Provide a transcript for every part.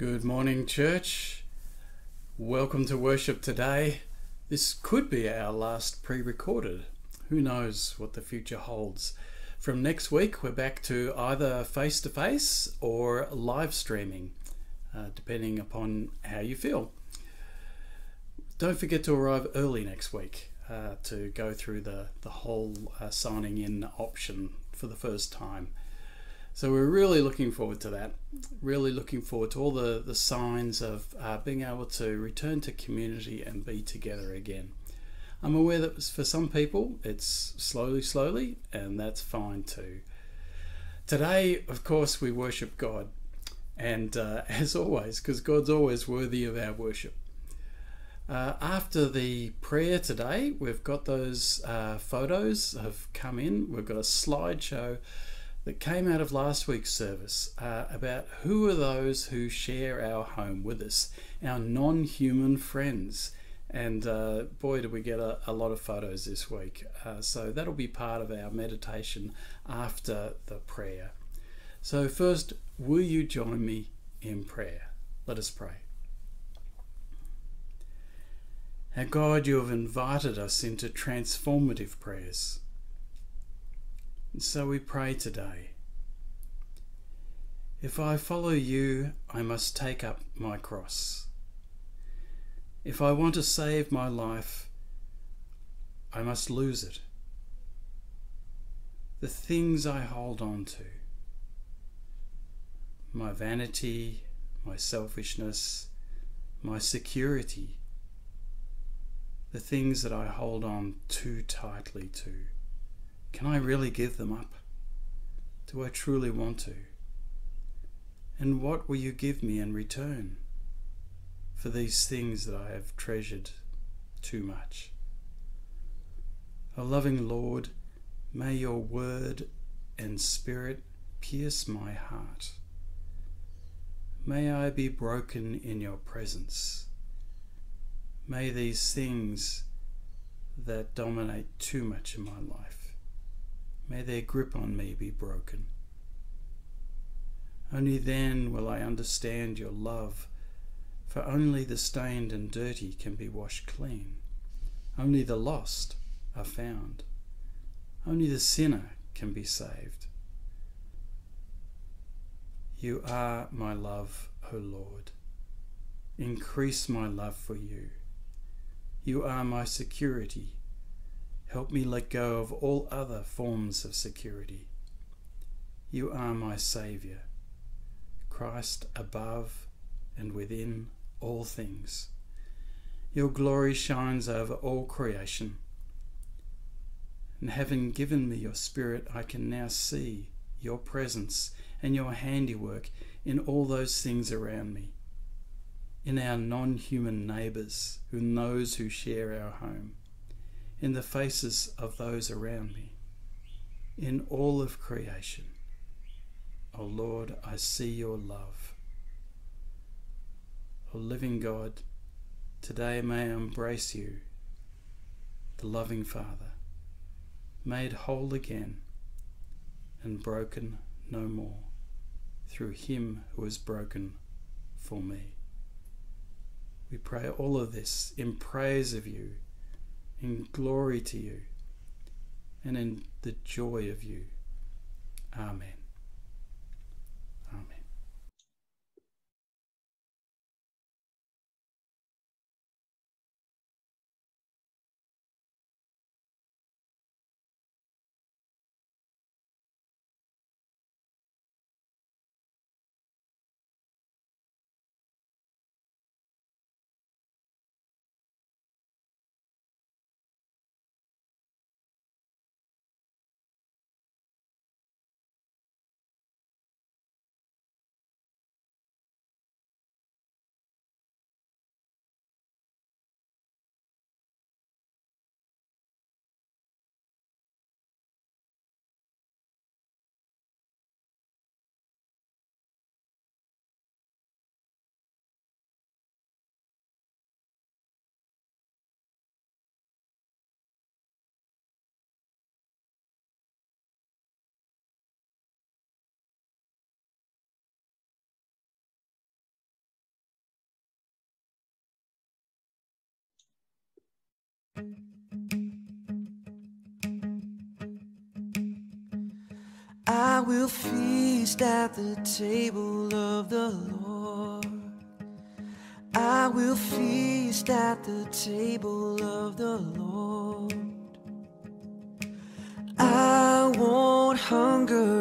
Good morning, church. Welcome to worship today. This could be our last pre recorded. Who knows what the future holds? From next week, we're back to either face to face or live streaming, uh, depending upon how you feel. Don't forget to arrive early next week uh, to go through the, the whole uh, signing in option for the first time. So we're really looking forward to that. Really looking forward to all the, the signs of uh, being able to return to community and be together again. I'm aware that for some people it's slowly, slowly, and that's fine too. Today, of course, we worship God, and uh, as always, because God's always worthy of our worship. Uh, after the prayer today, we've got those uh, photos have come in. We've got a slideshow that came out of last week's service uh, about who are those who share our home with us, our non human friends. And uh, boy, did we get a, a, lot of photos this week. Uh, so that'll be part of our meditation after the prayer. So, first, will you join me in prayer? Let us pray. Our God, you have invited us into transformative prayers. And so we pray today. If I follow you, I must take up my cross. If I want to save my life, I must lose it. The things I hold on to, my vanity, my selfishness, my security, the things that I hold on too tightly to. Can I really give them up? Do I truly want to? And what will you give me in return for these things that I have treasured too much? O loving Lord, may your word and spirit pierce my heart. May I be broken in your presence. May these things that dominate too much in my life May their grip on me be broken. Only then will I understand your love, for only the stained and dirty can be washed clean. Only the lost are found. Only the sinner can be saved. You are my love, O Lord. Increase my love for you. You are my security Help me let go of all other forms of security. You are my Saviour, Christ above and within all things. Your glory shines over all creation. And having given me your Spirit, I can now see your presence and your handiwork in all those things around me, in our non human neighbours, in those who share our home in the faces of those around me, in all of creation. O oh Lord, I see your love. O oh living God, today may I embrace you, the loving Father, made whole again and broken no more through him who was broken for me. We pray all of this in praise of you in glory to you and in the joy of you. Amen. I will feast at the table of the Lord. I will feast at the table of the Lord. I won't hunger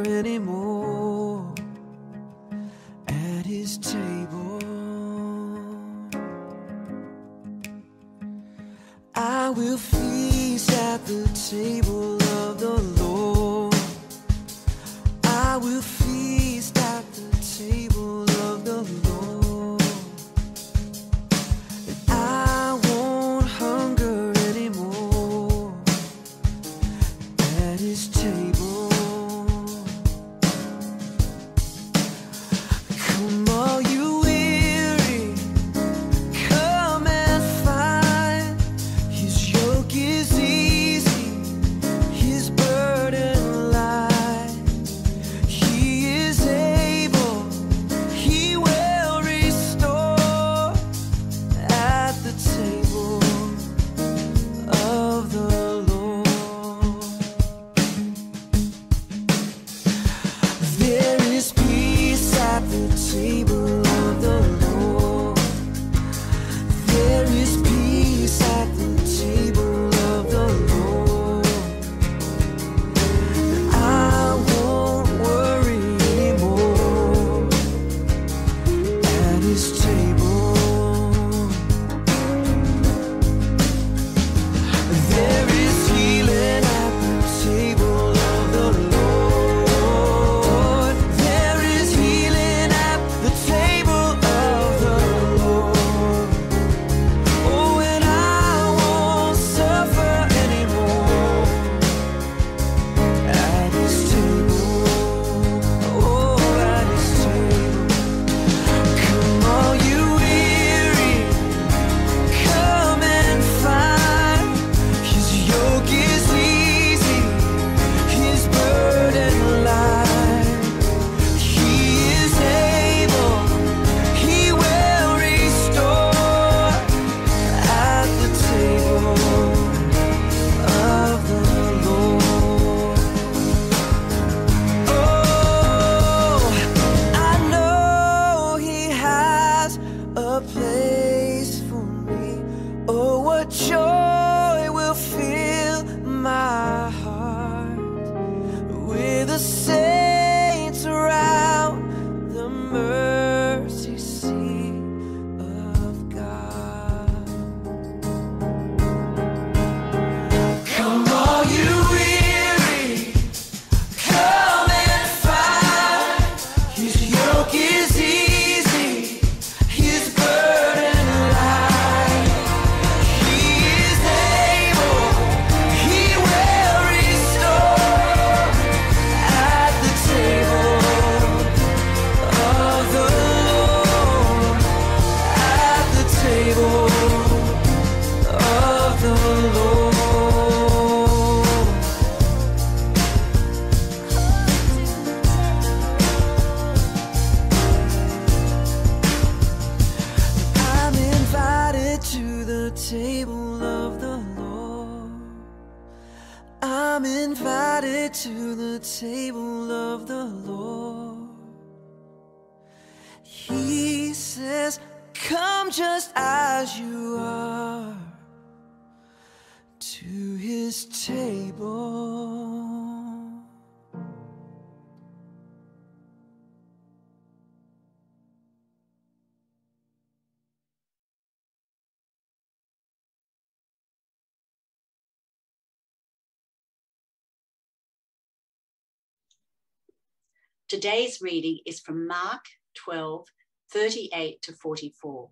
Today's reading is from Mark 12, 38 to 44.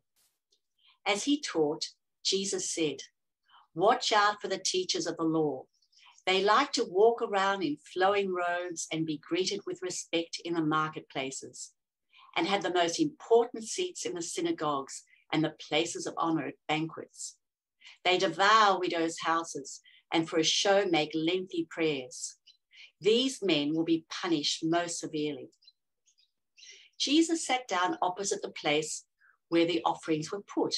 As he taught, Jesus said, Watch out for the teachers of the law. They like to walk around in flowing robes and be greeted with respect in the marketplaces, and have the most important seats in the synagogues and the places of honor at banquets. They devour widows' houses and for a show make lengthy prayers. These men will be punished most severely. Jesus sat down opposite the place where the offerings were put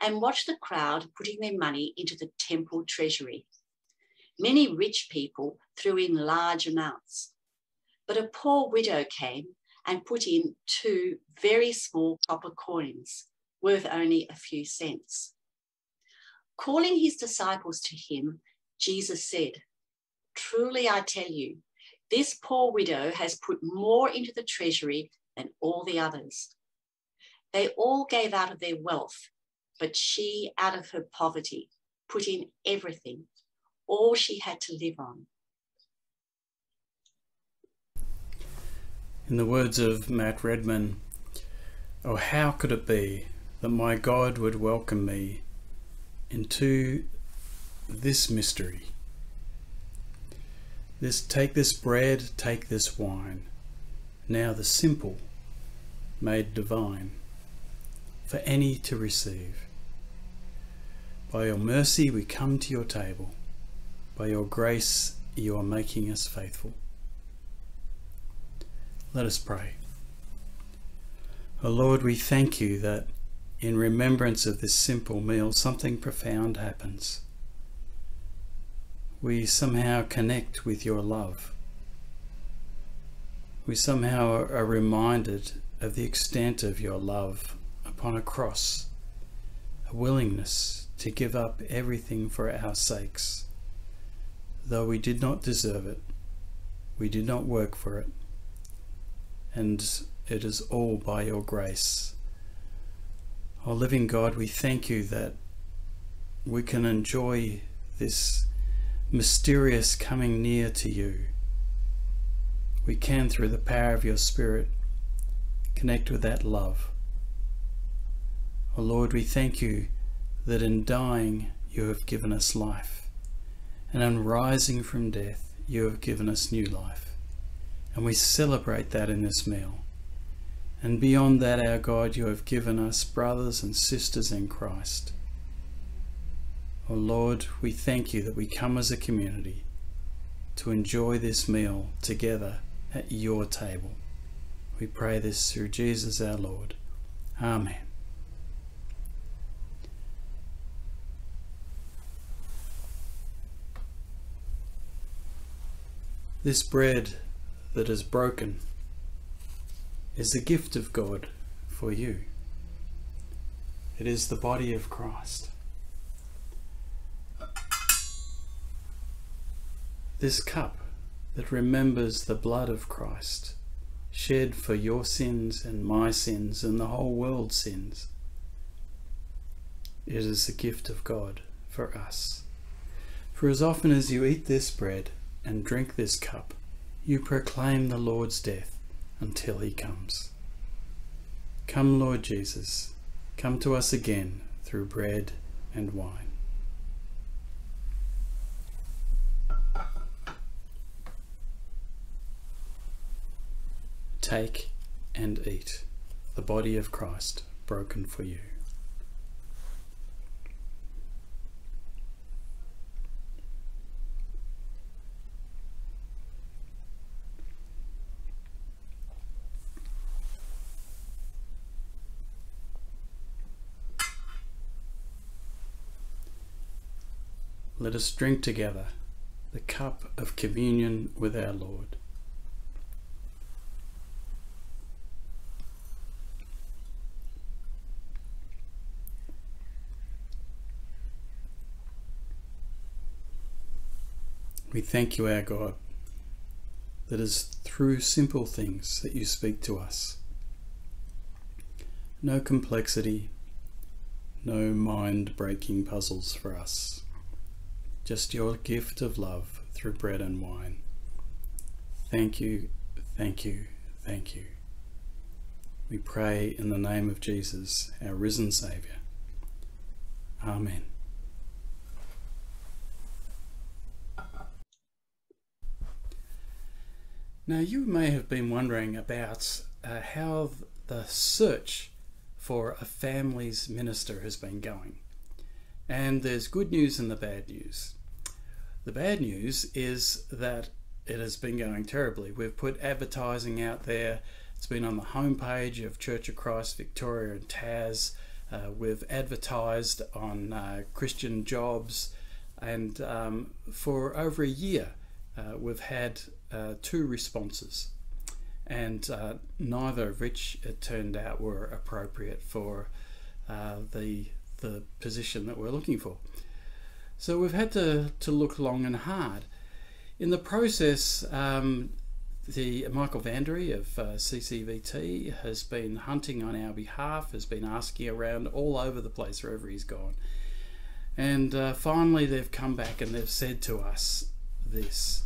and watched the crowd putting their money into the temple treasury. Many rich people threw in large amounts. But a poor widow came and put in two very small copper coins, worth only a few cents. Calling his disciples to him, Jesus said, Truly I tell you, this poor widow has put more into the treasury than all the others. They all gave out of their wealth, but she, out of her poverty, put in everything, all she had to live on. In the words of Matt Redman, oh, how could it be that my God would welcome me into this mystery? This take this bread, take this wine. Now the simple made divine for any to receive. By your mercy we come to your table. By your grace you are making us faithful. Let us pray. O Lord, we thank you that in remembrance of this simple meal, something profound happens. We somehow connect with your love. We somehow are reminded of the extent of your love upon a cross, a willingness to give up everything for our sakes. Though we did not deserve it, we did not work for it and it is all by your grace. O oh, living God, we thank you that we can enjoy this mysterious coming near to you. We can, through the power of your Spirit, connect with that love. O oh Lord, we thank you that in dying you have given us life, and in rising from death you have given us new life. And we celebrate that in this meal. And beyond that, our God, you have given us brothers and sisters in Christ. Oh Lord, we thank you that we come as a community to enjoy this meal together at your table. We pray this through Jesus our Lord. Amen. This bread that is broken is the gift of God for you. It is the body of Christ. This cup that remembers the blood of Christ shed for your sins and my sins and the whole world's sins. It is the gift of God for us. For as often as you eat this bread and drink this cup, you proclaim the Lord's death until he comes. Come, Lord Jesus, come to us again through bread and wine. Take and eat the body of Christ broken for you. Let us drink together the cup of communion with our Lord. We thank you, our God, that is through simple things that you speak to us. No complexity, no mind breaking puzzles for us just your gift of love through bread and wine. Thank you, thank you, thank you. We pray in the name of Jesus, our risen Saviour. Amen. Now, you may have been wondering about uh, how the search for a family's minister has been going. And there's good news and the bad news. The bad news is that it has been going terribly. We've put advertising out there. It's been on the homepage of Church of Christ Victoria and Tas. Uh, we've advertised on uh, Christian jobs, and um, for over a year, uh, we've had uh, two responses and uh, neither of which it turned out were appropriate for uh, the the position that we're looking for. So we've had to, to look long and hard. In the process, um, the Michael Vandery of uh, CCVT has been hunting on our behalf, has been asking around all over the place wherever he's gone. And uh, finally, they've come back and they've said to us this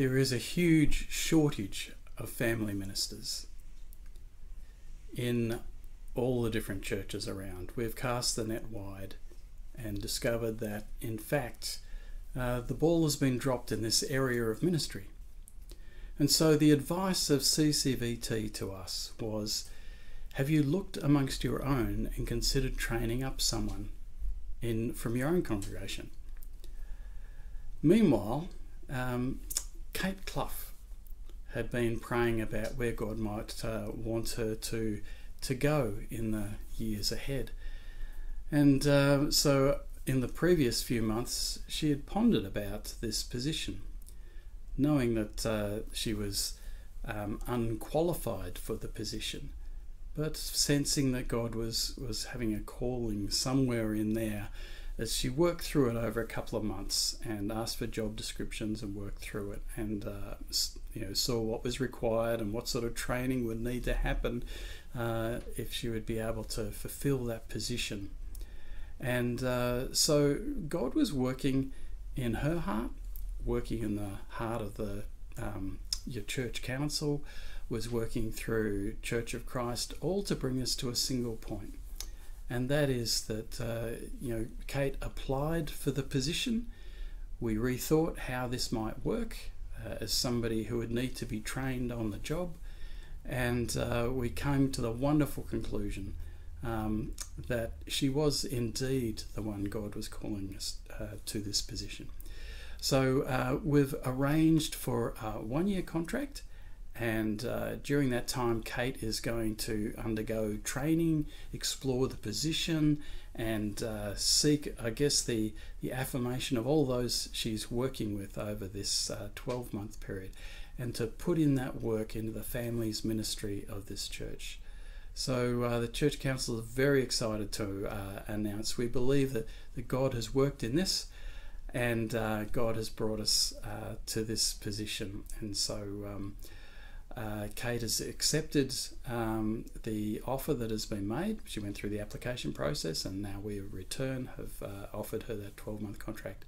there is a huge shortage of family ministers in all the different churches around. We've cast the net wide and discovered that, in fact, uh, the ball has been dropped in this area of ministry. And so the advice of CCVT to us was have you looked amongst your own and considered training up someone in from your own congregation? Meanwhile, um, Kate Clough had been praying about where God might uh, want her to to go in the years ahead. And uh, so, in the previous few months, she had pondered about this position, knowing that uh, she was um, unqualified for the position, but sensing that God was, was having a calling somewhere in there as she worked through it over a couple of months and asked for job descriptions and worked through it and uh, you know saw what was required and what sort of training would need to happen uh, if she would be able to fulfill that position. And uh, so God was working in her heart, working in the heart of the um, your church council, was working through Church of Christ, all to bring us to a single point, and that is that uh, you know Kate applied for the position. We rethought how this might work uh, as somebody who would need to be trained on the job and uh, we came to the wonderful conclusion um, that she was indeed the one God was calling us uh, to this position. So uh, we've arranged for a one year contract, and uh, during that time, Kate is going to undergo training, explore the position, and uh, seek, I guess, the, the affirmation of all those she's working with over this uh, 12 month period and to put in that work into the family's ministry of this church. So uh, the church council is very excited to uh, announce we believe that, that God has worked in this and uh, God has brought us uh, to this position. And so um, uh, Kate has accepted um, the offer that has been made. She went through the application process and now we return have uh, offered her that 12 month contract.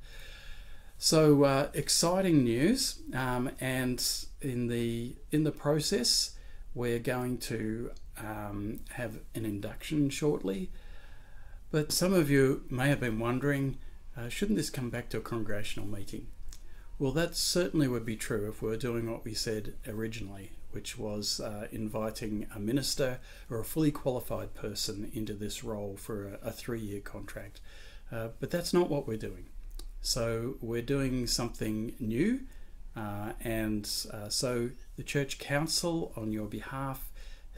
So uh, exciting news, um, and in the in the process, we're going to um, have an induction shortly. But some of you may have been wondering, uh, shouldn't this come back to a congregational meeting? Well, that certainly would be true if we were doing what we said originally, which was uh, inviting a minister or a fully qualified person into this role for a, a three-year contract. Uh, but that's not what we're doing. So we're doing something new, uh, and uh, so the church council on your behalf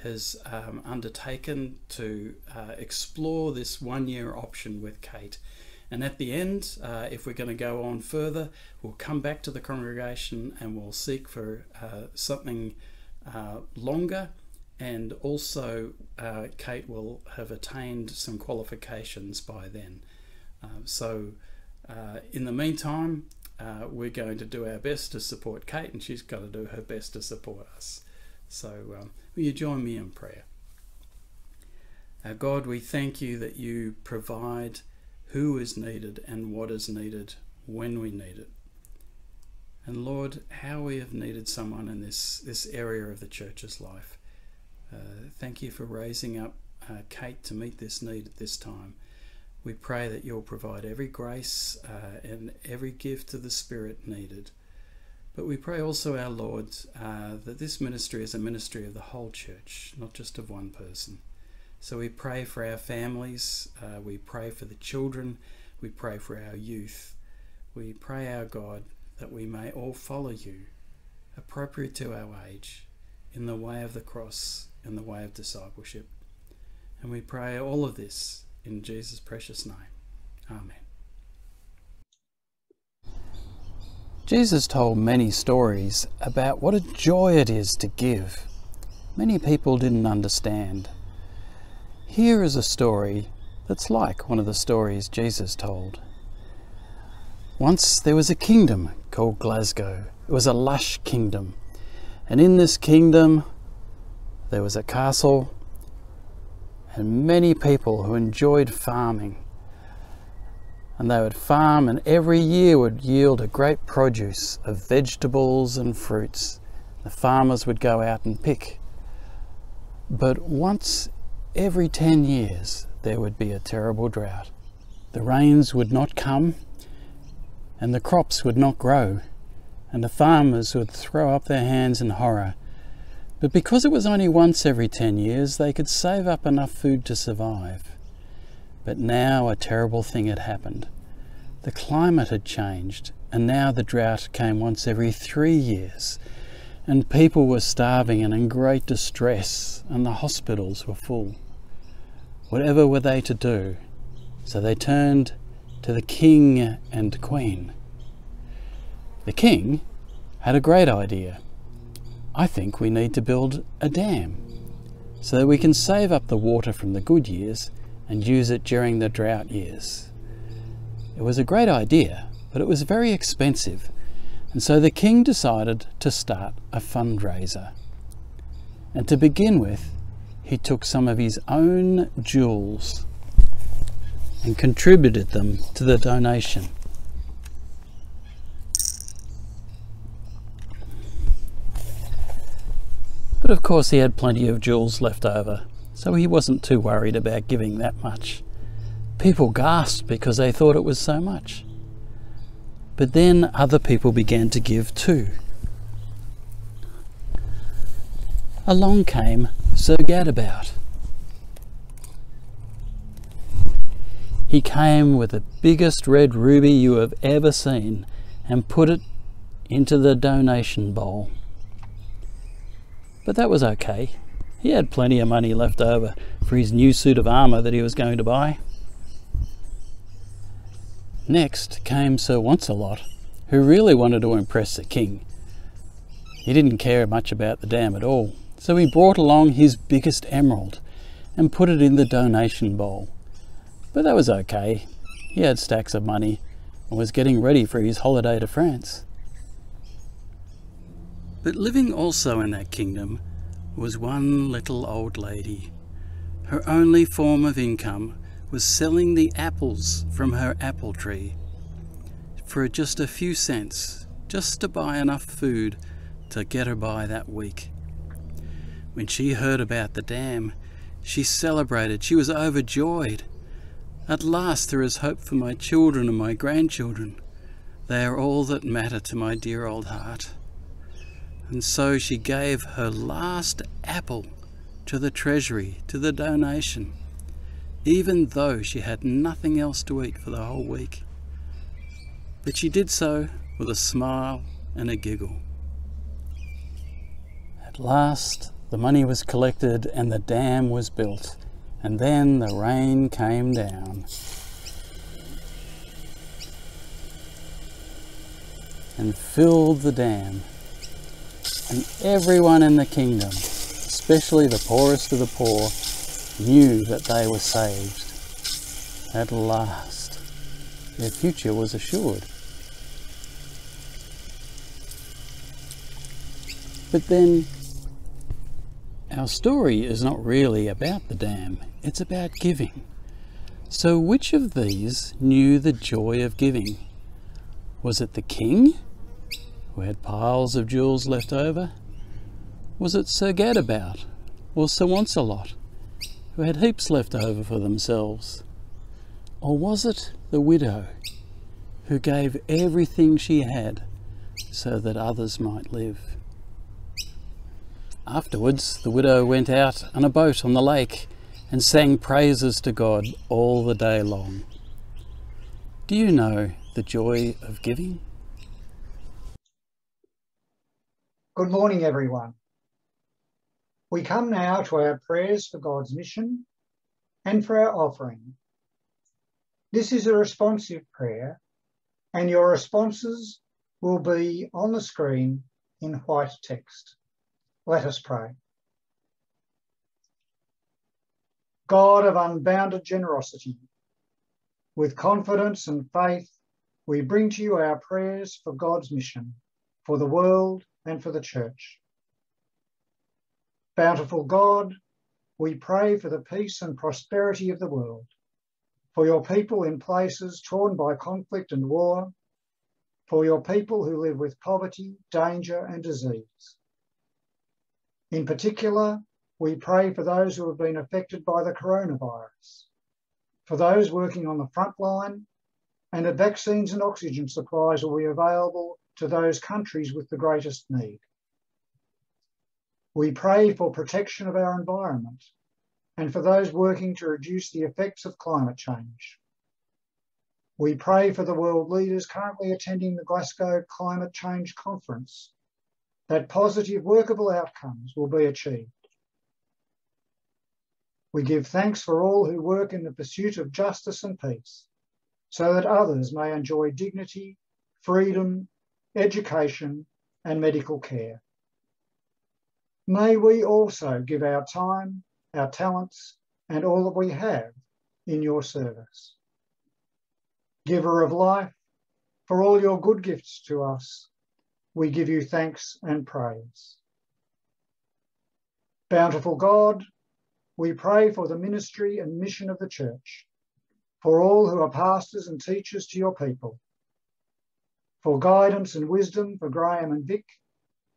has um, undertaken to uh, explore this one year option with Kate. And at the end, uh, if we're going to go on further, we'll come back to the congregation and we'll seek for uh, something uh, longer. And also, Kate will have attained some qualifications by then. so, uh, in the meantime, uh, we're going to do our best to support Kate, and she's got to do her best to support us. So, um, will you join me in prayer? Uh, God, we thank you that you provide who is needed and what is needed when we need it. And Lord, how we have needed someone in this, this area of the church's life. Uh, thank you for raising up uh, Kate to meet this need at this time. We pray that you'll provide every grace uh, and every gift of the Spirit needed. But we pray also, our Lord, uh, that this ministry is a ministry of the whole church, not just of one person. So we pray for our families, uh, we pray for the children, we pray for our youth. We pray, our God, that we may all follow you, appropriate to our age, in the way of the cross and the way of discipleship. And we pray all of this in Jesus' precious name. Amen. Jesus told many stories about what a joy it is to give. Many people didn't understand. Here is a story that's like one of the stories Jesus told. Once there was a kingdom called Glasgow. It was a lush kingdom. And in this kingdom, there was a castle and many people who enjoyed farming. And they would farm, and every year would yield a great produce of vegetables and fruits. The farmers would go out and pick. But once every 10 years, there would be a terrible drought. The rains would not come, and the crops would not grow, and the farmers would throw up their hands in horror but because it was only once every 10 years, they could save up enough food to survive. But now a terrible thing had happened. The climate had changed, and now the drought came once every three years, and people were starving and in great distress, and the hospitals were full. Whatever were they to do? So they turned to the king and queen. The king had a great idea. I think we need to build a dam so that we can save up the water from the good years and use it during the drought years. It was a great idea, but it was very expensive, and so the king decided to start a fundraiser. And to begin with, he took some of his own jewels and contributed them to the donation. But of course he had plenty of jewels left over, so he wasn't too worried about giving that much. People gasped because they thought it was so much. But then other people began to give too. Along came Sir Gadabout. He came with the biggest red ruby you have ever seen and put it into the donation bowl. But that was okay. He had plenty of money left over for his new suit of armour that he was going to buy. Next came Sir Launcelot, who really wanted to impress the king. He didn't care much about the dam at all, so he brought along his biggest emerald and put it in the donation bowl. But that was okay. He had stacks of money and was getting ready for his holiday to France. But living also in that kingdom was one little old lady. Her only form of income was selling the apples from her apple tree for just a few cents, just to buy enough food to get her by that week. When she heard about the dam, she celebrated, she was overjoyed. At last there is hope for my children and my grandchildren. They are all that matter to my dear old heart and so she gave her last apple to the treasury, to the donation, even though she had nothing else to eat for the whole week. But she did so with a smile and a giggle. At last, the money was collected and the dam was built, and then the rain came down. And filled the dam and everyone in the kingdom, especially the poorest of the poor, knew that they were saved. At last, their future was assured. But then, our story is not really about the dam, it's about giving. So, which of these knew the joy of giving? Was it the king who had piles of jewels left over? Was it Sir Gadabout or Sir Launcelot, who had heaps left over for themselves? Or was it the widow, who gave everything she had so that others might live? Afterwards, the widow went out on a boat on the lake and sang praises to God all the day long. Do you know the joy of giving? Good morning, everyone. We come now to our prayers for God's mission and for our offering. This is a responsive prayer, and your responses will be on the screen in white text. Let us pray. God of unbounded generosity, with confidence and faith, we bring to you our prayers for God's mission, for the world and for the church. Bountiful God, we pray for the peace and prosperity of the world, for your people in places torn by conflict and war, for your people who live with poverty, danger and disease. In particular, we pray for those who have been affected by the coronavirus, for those working on the front line, and that vaccines and oxygen supplies will be available to those countries with the greatest need. We pray for protection of our environment and for those working to reduce the effects of climate change. We pray for the world leaders currently attending the Glasgow Climate Change Conference that positive workable outcomes will be achieved. We give thanks for all who work in the pursuit of justice and peace so that others may enjoy dignity, freedom, education and medical care. May we also give our time, our talents and all that we have in your service. Giver of life, for all your good gifts to us, we give you thanks and praise. Bountiful God, we pray for the ministry and mission of the church, for all who are pastors and teachers to your people, for guidance and wisdom for Graham and Vic,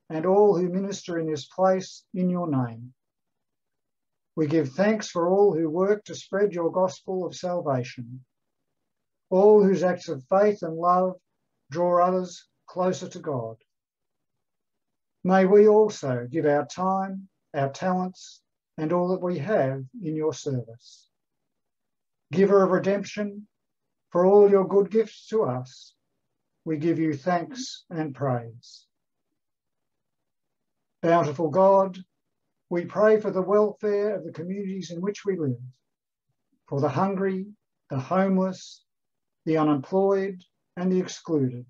and all who minister in this place in your name. We give thanks for all who work to spread your gospel of salvation, all whose acts of faith and love draw others closer to God. May we also give our time, our talents, and all that we have in your service. Giver of redemption, for all your good gifts to us, we give you thanks and praise. Bountiful God, we pray for the welfare of the communities in which we live, for the hungry, the homeless, the unemployed, and the excluded,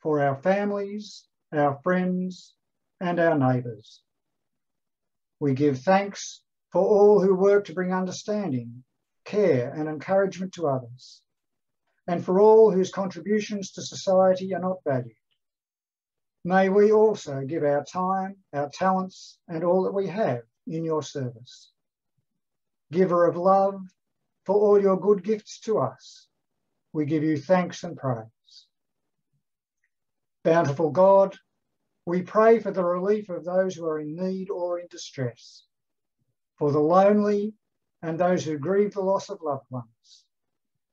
for our families, our friends, and our neighbours. We give thanks for all who work to bring understanding, care, and encouragement to others, and for all whose contributions to society are not valued. May we also give our time, our talents, and all that we have in your service. Giver of love, for all your good gifts to us, we give you thanks and praise. Bountiful God, we pray for the relief of those who are in need or in distress, for the lonely and those who grieve the loss of loved ones,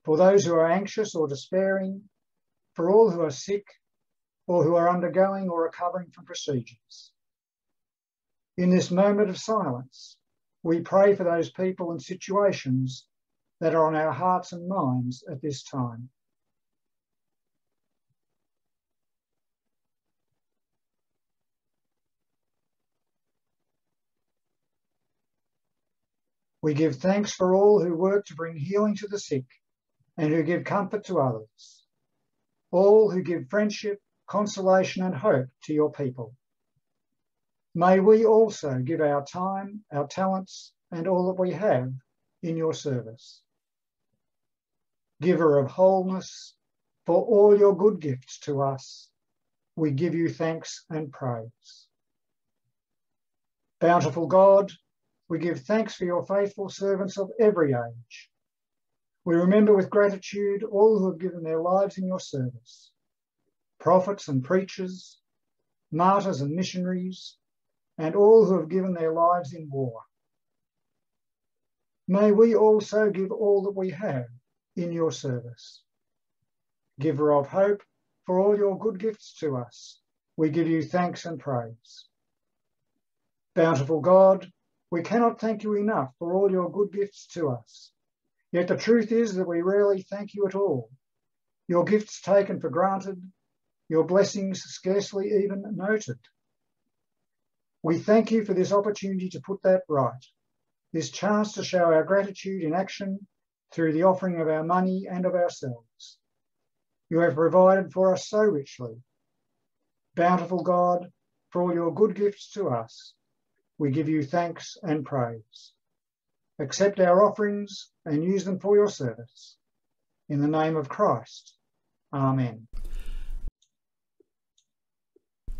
for those who are anxious or despairing, for all who are sick or who are undergoing or recovering from procedures. In this moment of silence, we pray for those people and situations that are on our hearts and minds at this time. We give thanks for all who work to bring healing to the sick and who give comfort to others, all who give friendship, consolation, and hope to your people. May we also give our time, our talents, and all that we have in your service. Giver of wholeness, for all your good gifts to us, we give you thanks and praise. Bountiful God, we give thanks for your faithful servants of every age. We remember with gratitude all who have given their lives in your service prophets and preachers, martyrs and missionaries, and all who have given their lives in war. May we also give all that we have in your service. Giver of hope, for all your good gifts to us, we give you thanks and praise. Bountiful God, we cannot thank you enough for all your good gifts to us. Yet the truth is that we rarely thank you at all. Your gifts taken for granted, your blessings scarcely even noted. We thank you for this opportunity to put that right, this chance to show our gratitude in action through the offering of our money and of ourselves. You have provided for us so richly. Bountiful God, for all your good gifts to us, we give you thanks and praise. Accept our offerings and use them for your service. In the name of Christ. Amen.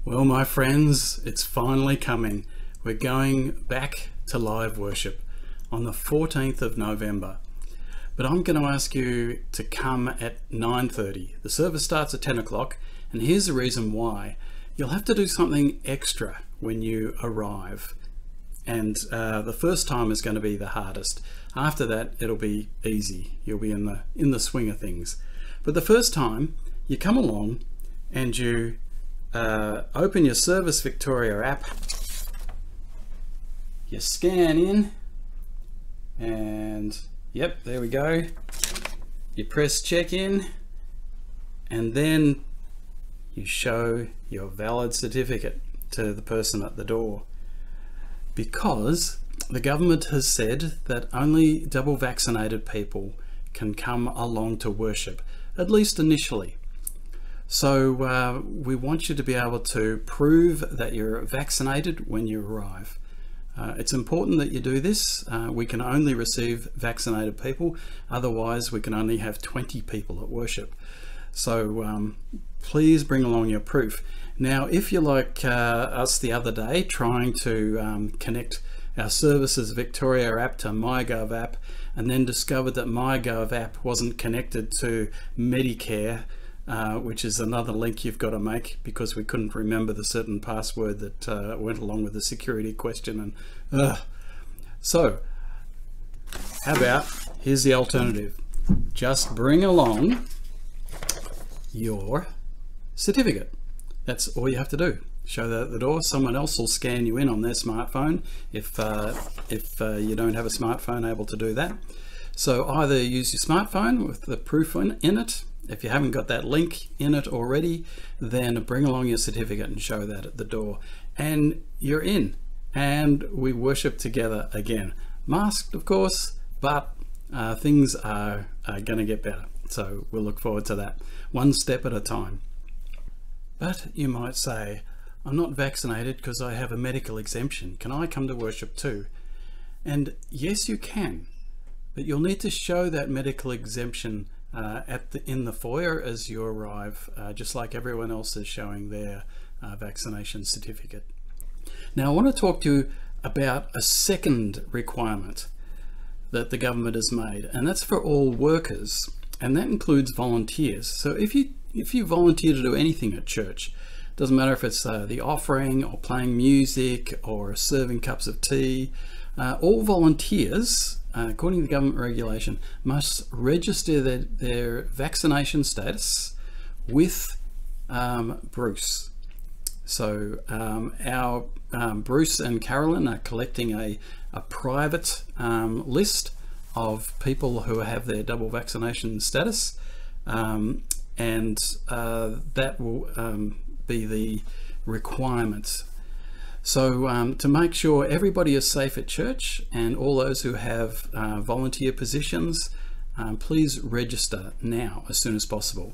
Well, my friends, it's finally coming. We're going back to live worship on the 14th of November. But I'm going to ask you to come at 9:30. The service starts at 10 o'clock, and here's the reason why. You'll have to do something extra when you arrive, and uh, the first time is going to be the hardest. After that, it'll be easy. You'll be in the in the swing of things. But the first time, you come along and you uh, open your Service Victoria app, you scan in, and yep, there we go. You press check in, and then you show your valid certificate to the person at the door. Because the government has said that only double vaccinated people can come along to worship, at least initially. So uh, we want you to be able to prove that you're vaccinated when you arrive. Uh, it's important that you do this. Uh, we can only receive vaccinated people, otherwise we can only have 20 people at worship. So um, please bring along your proof. Now, if you're like uh, us the other day, trying to um, connect our Services Victoria app to MyGov app, and then discovered that MyGov app wasn't connected to Medicare, uh, which is another link you've got to make because we couldn't remember the certain password that uh, went along with the security question. And uh. so, how about here's the alternative: just bring along your certificate. That's all you have to do. Show that at the door. Someone else will scan you in on their smartphone if uh, if uh, you don't have a smartphone able to do that. So either use your smartphone with the proof in, in it. If you haven't got that link in it already, then bring along your certificate and show that at the door, and you're in. And we worship together again, masked of course, but uh, things are, are going to get better. So we'll look forward to that, one step at a time. But you might say, I'm not vaccinated because I have a medical exemption. Can I come to worship too? And yes, you can, but you'll need to show that medical exemption uh, at the in the foyer as you arrive, uh, just like everyone else is showing their uh, vaccination certificate. Now, I want to talk to you about a second requirement that the government has made, and that's for all workers, and that includes volunteers. So if you if you volunteer to do anything at church, doesn't matter if it's uh, the offering or playing music or serving cups of tea, uh, all volunteers, uh, according to the government regulation, must register their, their vaccination status with um, Bruce. So um, our um, Bruce and Carolyn are collecting a, a private um, list of people who have their double vaccination status um, and uh, that will um, be the requirements. So um, to make sure everybody is safe at church and all those who have uh, volunteer positions, um, please register now as soon as possible.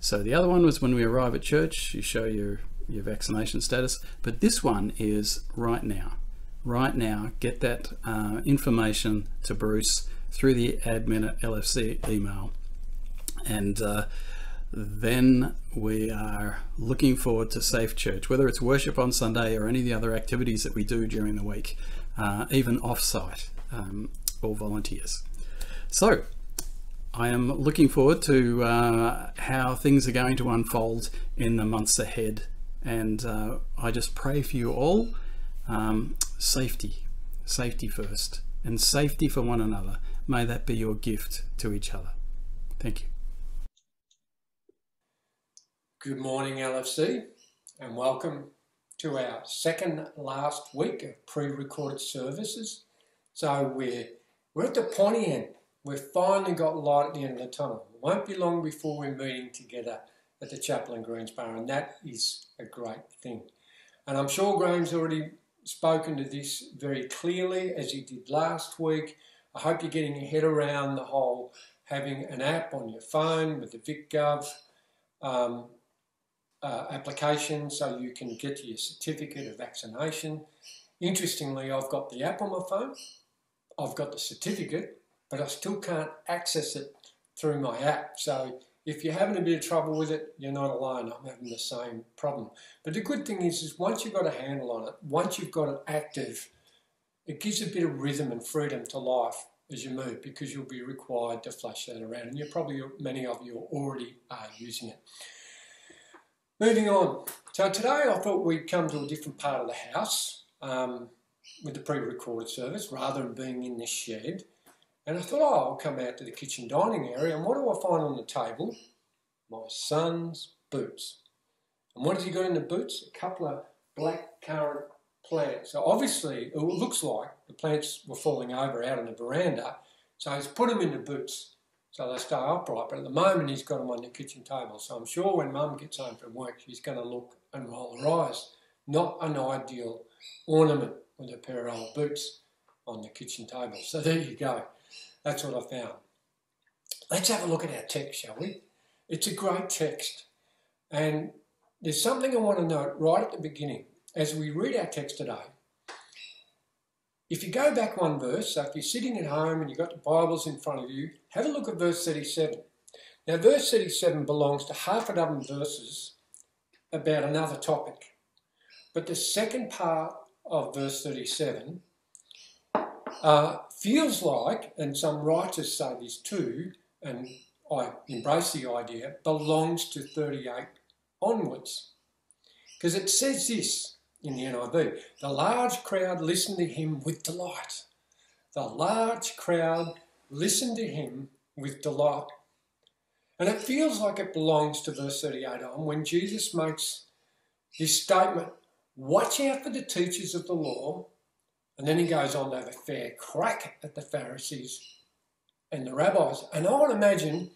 So the other one was when we arrive at church, you show your, your vaccination status, but this one is right now. Right now, get that uh, information to Bruce through the admin at LFC email. And uh, then we are looking forward to Safe Church, whether it's worship on Sunday or any of the other activities that we do during the week, uh, even off-site, um, all volunteers. So I am looking forward to uh, how things are going to unfold in the months ahead. And uh, I just pray for you all um, safety, safety first, and safety for one another. May that be your gift to each other. Thank you. Good morning, LFC, and welcome to our second last week of pre-recorded services. So we're we're at the pointy end. We've finally got light at the end of the tunnel. It won't be long before we're meeting together at the chapel in Greensborough, and that is a great thing. And I'm sure Graham's already spoken to this very clearly as he did last week. I hope you're getting your head around the whole having an app on your phone with the VicGov um, uh, application so you can get your certificate of vaccination. Interestingly, I've got the app on my phone, I've got the certificate, but I still can't access it through my app. So if you're having a bit of trouble with it, you're not alone. I'm having the same problem. But the good thing is, is once you've got a handle on it, once you've got it active, it gives a bit of rhythm and freedom to life as you move because you'll be required to flash that around. And you're probably, many of you already are using it. Moving on. So today I thought we'd come to a different part of the house um, with the pre-recorded service rather than being in this shed. And I thought, oh, I'll come out to the kitchen dining area. And what do I find on the table? My son's boots. And what has he got in the boots? A couple of black currant plants. So obviously, it looks like the plants were falling over out on the veranda. So he's put them in the boots so they stay upright. But at the moment, he's got them on the kitchen table. So I'm sure when mum gets home from work, she's going to look and roll her eyes. Not an ideal ornament with a pair of old boots on the kitchen table. So there you go. That's what I found. Let's have a look at our text, shall we? It's a great text. And there's something I want to note right at the beginning as we read our text today. If you go back one verse, so if you're sitting at home and you've got the Bibles in front of you, have a look at verse 37. Now, verse 37 belongs to half a dozen verses about another topic. But the second part of verse 37 uh, feels like, and some writers say this too, and I embrace the idea, belongs to 38 onwards. Because it says this in the NIV the large crowd listened to him with delight. The large crowd listened to him with delight. And it feels like it belongs to verse 38 on when Jesus makes this statement Watch out for the teachers of the law and then he goes on to have a fair crack at the Pharisees and the rabbis. And I would imagine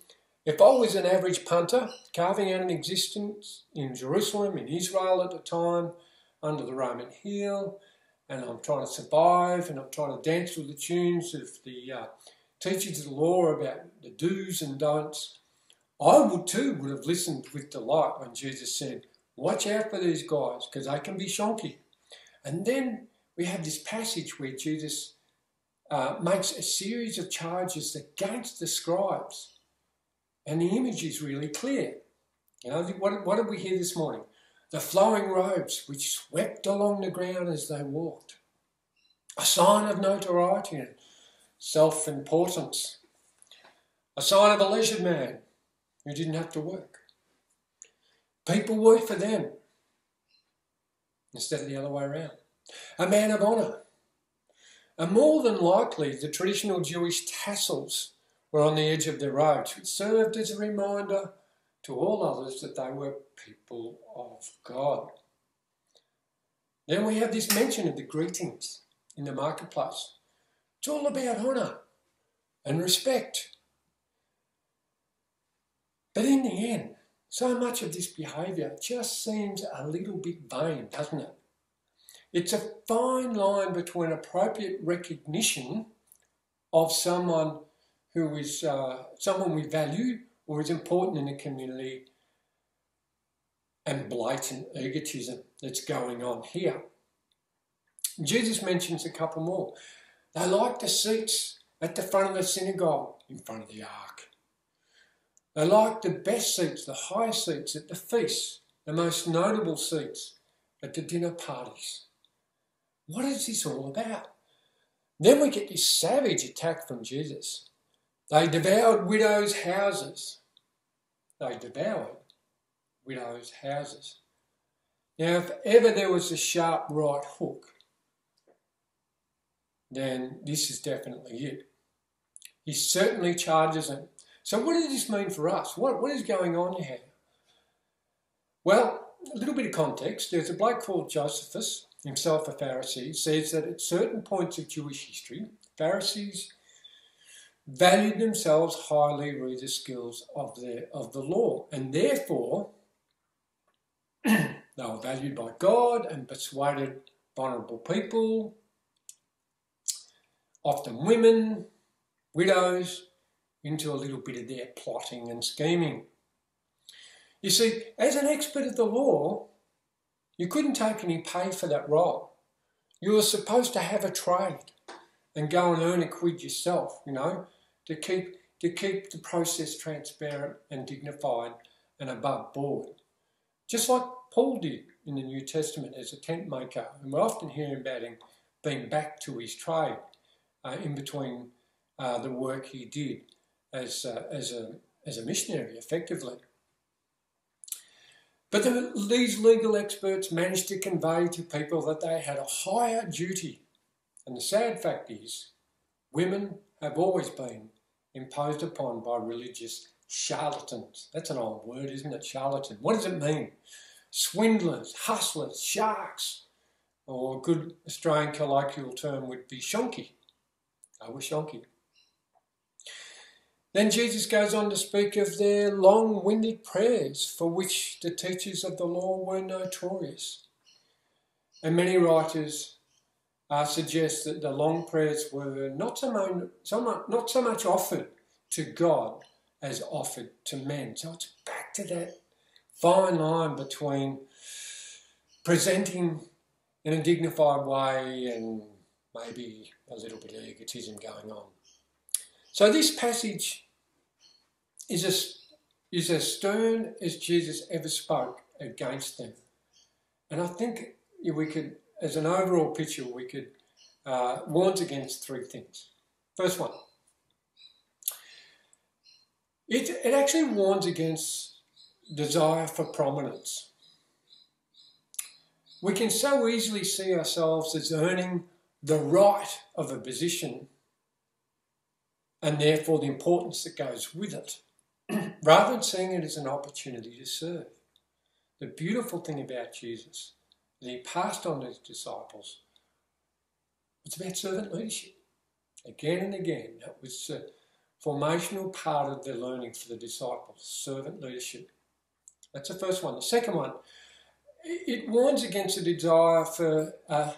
if I was an average punter carving out an existence in Jerusalem, in Israel at the time, under the Roman heel, and I'm trying to survive and I'm trying to dance with the tunes of the uh, teachers of the law about the do's and don'ts, I would too would have listened with delight when Jesus said, Watch out for these guys because they can be shonky. And then we have this passage where Jesus uh, makes a series of charges against the scribes. And the image is really clear. You know, what, what did we hear this morning? The flowing robes which swept along the ground as they walked. A sign of notoriety and self importance. A sign of a leisured man who didn't have to work. People worked for them instead of the other way around a man of honour. And more than likely, the traditional Jewish tassels were on the edge of their robes, which served as a reminder to all others that they were people of God. Then we have this mention of the greetings in the marketplace. It's all about honour and respect. But in the end, so much of this behaviour just seems a little bit vain, doesn't it? It's a fine line between appropriate recognition of someone who is uh, someone we value or is important in the community and blatant egotism that's going on here. Jesus mentions a couple more. They like the seats at the front of the synagogue in front of the ark. They like the best seats, the highest seats at the feasts, the most notable seats at the dinner parties. What is this all about? Then we get this savage attack from Jesus. They devoured widows' houses. They devoured widows' houses. Now, if ever there was a sharp right hook, then this is definitely it. He certainly charges them. So, what does this mean for us? What, what is going on here? Well, a little bit of context. There's a bloke called Josephus himself a Pharisee, says that at certain points of Jewish history, Pharisees valued themselves highly through the skills of, their, of the law, and therefore they were valued by God and persuaded vulnerable people, often women, widows, into a little bit of their plotting and scheming. You see, as an expert of the law, you couldn't take any pay for that role. You were supposed to have a trade and go and earn a quid yourself, you know, to keep to keep the process transparent and dignified and above board. Just like Paul did in the New Testament as a tent maker. And we're often hearing about him being back to his trade uh, in between uh, the work he did as, uh, as, a, as a missionary, effectively. But the, these legal experts managed to convey to people that they had a higher duty. And the sad fact is, women have always been imposed upon by religious charlatans. That's an old word, isn't it? Charlatan. What does it mean? Swindlers, hustlers, sharks, or a good Australian colloquial term would be shonky. I was shonky. Then Jesus goes on to speak of their long winded prayers for which the teachers of the law were notorious. And many writers uh, suggest that the long prayers were not so, much, so much, not so much offered to God as offered to men. So it's back to that fine line between presenting in a dignified way and maybe a little bit of egotism going on. So this passage is as, is as stern as Jesus ever spoke against them. And I think we could, as an overall picture, we could uh, against three things. First one, it, it actually warns against desire for prominence. We can so easily see ourselves as earning the right of a position and therefore the importance that goes with it, rather than seeing it as an opportunity to serve. The beautiful thing about Jesus that he passed on to his disciples it's about servant leadership. Again and again, that was a formational part of their learning for the disciples, servant leadership. That's the first one. The second one, it warns against a desire for uh,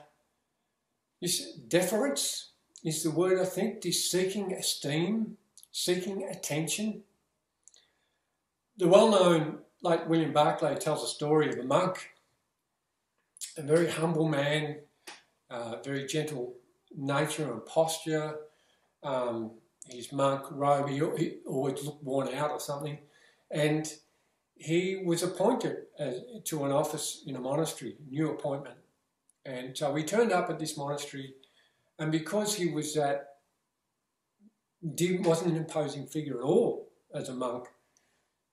deference, is the word I think, this seeking esteem, seeking attention. The well known, like William Barclay tells a story of a monk, a very humble man, uh, very gentle nature and posture. Um, his monk robe, he, always looked worn out or something. And he was appointed as, to an office in a monastery, new appointment. And so he turned up at this monastery, and because he was that, wasn't an imposing figure at all as a monk,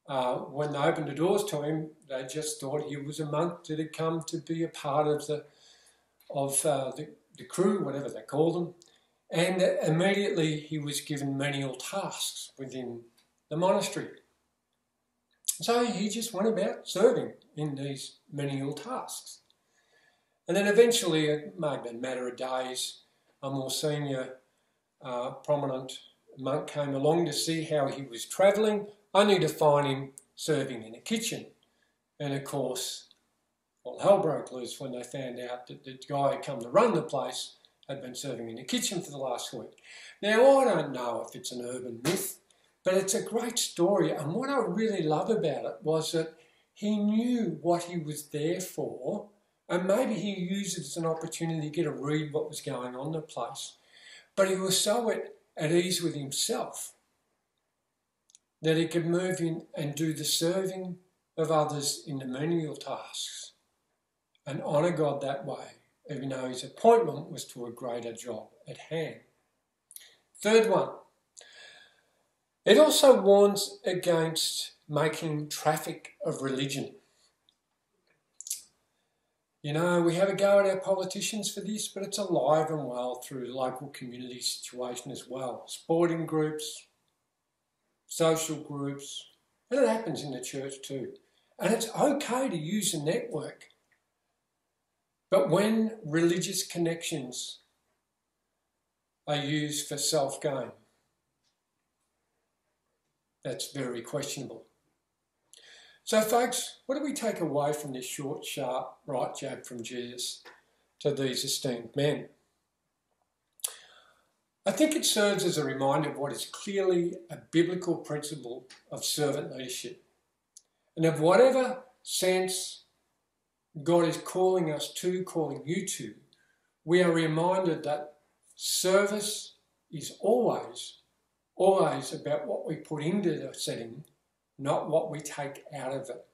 uh, when they opened the doors to him, they just thought he was a monk that had come to be a part of the of uh, the, the crew, whatever they call them. And immediately he was given menial tasks within the monastery. So he just went about serving in these menial tasks. And then eventually, it may have been a matter of days, a more senior, uh, prominent monk came along to see how he was travelling, only to find him serving in a kitchen. And of course, well, hell broke loose when they found out that the guy who come to run the place had been serving in the kitchen for the last week. Now, I don't know if it's an urban myth, but it's a great story. And what I really love about it was that he knew what he was there for, and maybe he used it as an opportunity to get a read what was going on in the place. But he was so at, at ease with himself that he could move in and do the serving of others in the menial tasks and honour God that way, even though his appointment was to a greater job at hand. Third one, it also warns against making traffic of religion. You know, we have a go at our politicians for this, but it's alive and well through local community situation as well. Sporting groups, social groups, and it happens in the church too. And it's okay to use a network but when religious connections are used for self gain, that's very questionable. So, folks, what do we take away from this short, sharp, right jab from Jesus to these esteemed men? I think it serves as a reminder of what is clearly a biblical principle of servant leadership. And of whatever sense God is calling us to, calling you to, we are reminded that service is always, always about what we put into the setting, not what we take out of it.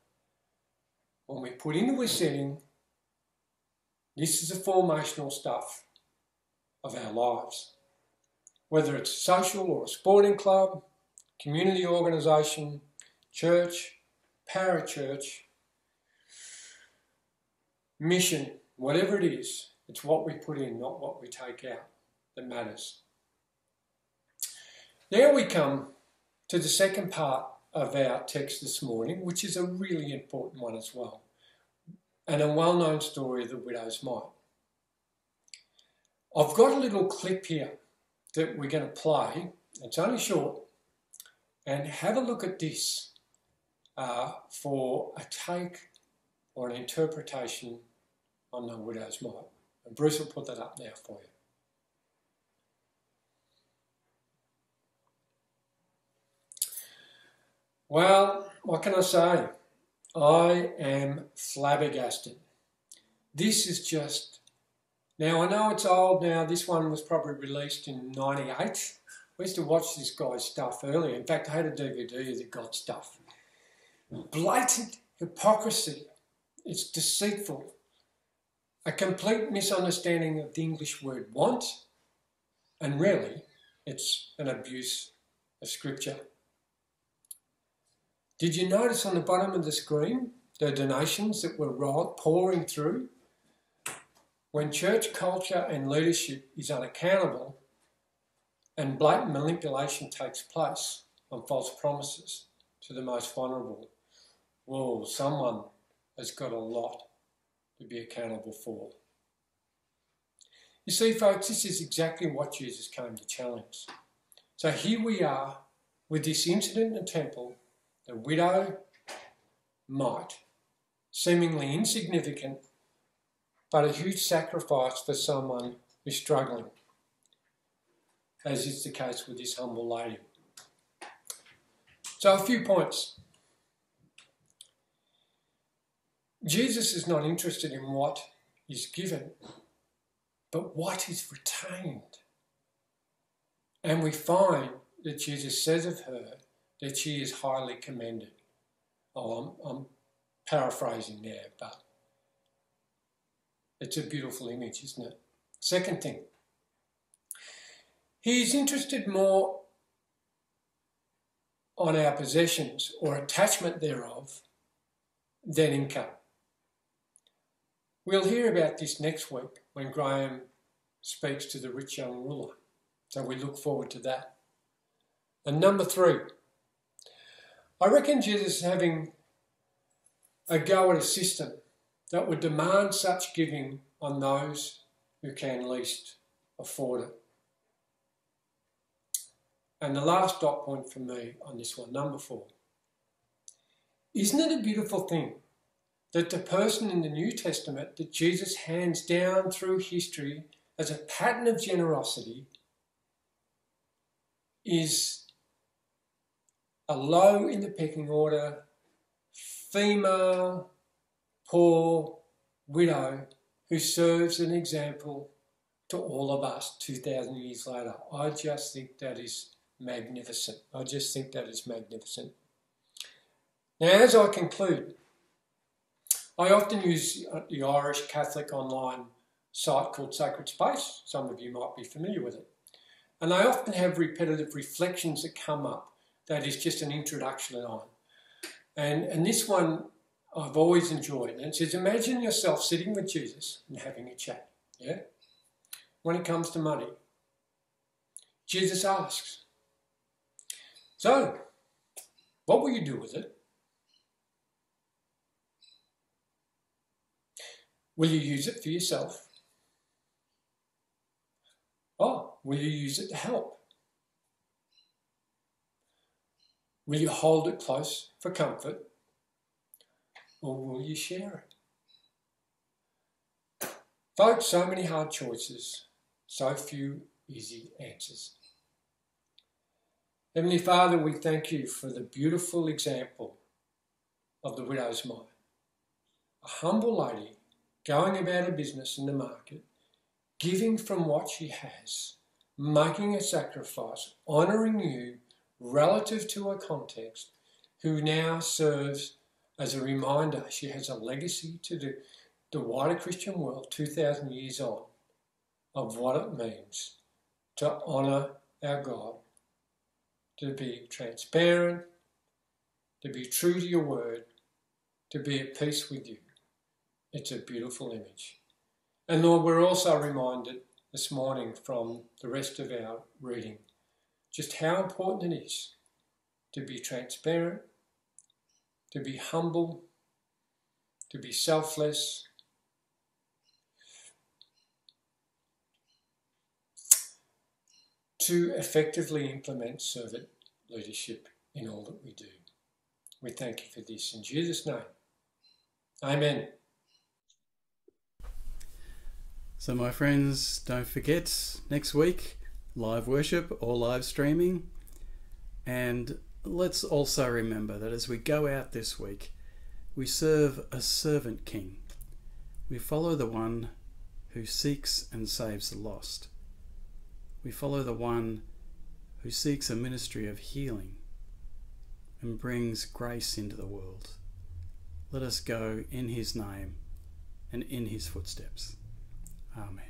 When we put into a setting, this is the formational stuff of our lives. Whether it's a social or a sporting club, community organisation, church, parachurch, mission, whatever it is, it's what we put in, not what we take out, that matters. Now we come to the second part of our text this morning, which is a really important one as well, and a well known story of the widow's mite. I've got a little clip here that we're going to play. It's only short, and have a look at this uh, for a take or an interpretation on the widow's mite. And Bruce will put that up now for you. Well, what can I say? I am flabbergasted. This is just. Now, I know it's old now. This one was probably released in 98. We used to watch this guy's stuff earlier. In fact, I had a DVD of that got stuff. Blatant hypocrisy. It's deceitful a complete misunderstanding of the English word want, and really, it's an abuse of Scripture. Did you notice on the bottom of the screen the donations that were pouring through? When church culture and leadership is unaccountable and blatant manipulation takes place on false promises to the most vulnerable, whoa, someone has got a lot to be accountable for. You see, folks, this is exactly what Jesus came to challenge. So here we are with this incident in the temple, the widow mite, seemingly insignificant, but a huge sacrifice for someone who's struggling, as is the case with this humble lady. So, a few points. Jesus is not interested in what is given, but what is retained. And we find that Jesus says of her that she is highly commended. Oh, I'm, I'm paraphrasing there, but it's a beautiful image, isn't it? Second thing, he is interested more on our possessions or attachment thereof than income. We'll hear about this next week when Graham speaks to the rich young ruler. So we look forward to that. And number three, I reckon Jesus is having a go at a system that would demand such giving on those who can least afford it. And the last dot point for me on this one, number four. Isn't it a beautiful thing that the person in the New Testament that Jesus hands down through history as a pattern of generosity is a low in the pecking order, female, poor widow who serves an example to all of us 2,000 years later. I just think that is magnificent. I just think that is magnificent. Now, as I conclude, I often use the Irish Catholic online site called Sacred Space. Some of you might be familiar with it. And they often have repetitive reflections that come up that is just an introduction on. And, and this one I've always enjoyed. And it says, imagine yourself sitting with Jesus and having a chat. Yeah? When it comes to money, Jesus asks, So, what will you do with it? Will you use it for yourself? Oh, will you use it to help? Will you hold it close for comfort? Or will you share it? Folks, so many hard choices, so few easy answers. Heavenly Father, we thank you for the beautiful example of the widow's mite. A humble lady going about her business in the market, giving from what she has, making a sacrifice, honouring you relative to her context, who now serves as a reminder she has a legacy to the, the wider Christian world 2,000 years on of what it means to honour our God, to be transparent, to be true to your word, to be at peace with you. It's a beautiful image. And Lord, we're also reminded this morning from the rest of our reading just how important it is to be transparent, to be humble, to be selfless, to effectively implement servant leadership in all that we do. We thank you for this in Jesus' name. Amen. So, my friends, don't forget next week live worship or live streaming. And let's also remember that as we go out this week, we serve a servant king. We follow the one who seeks and saves the lost. We follow the one who seeks a ministry of healing and brings grace into the world. Let us go in his name and in his footsteps. Amen.